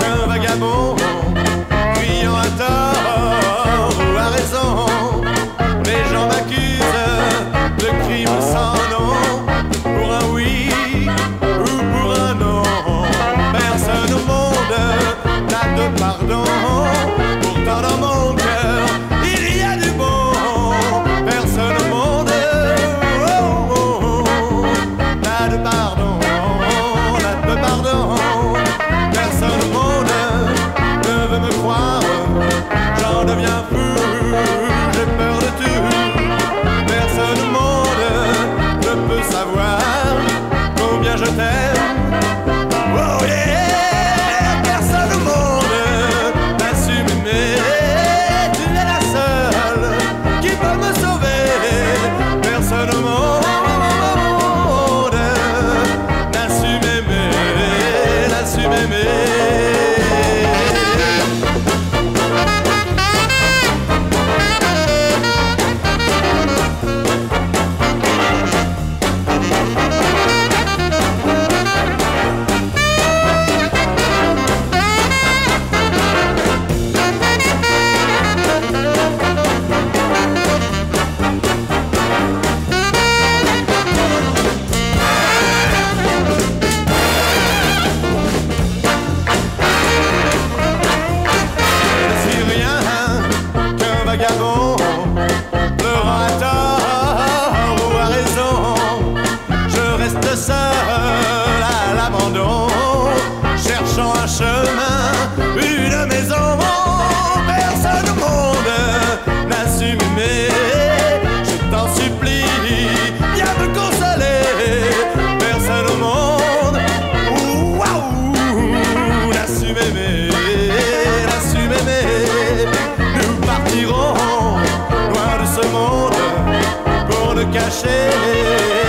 qu'un vagabond, criant à tort ou à raison. vagabond pleure à tort ou à raison. Je reste seul à l'abandon, cherchant un chemin, une maison. pour le cacher.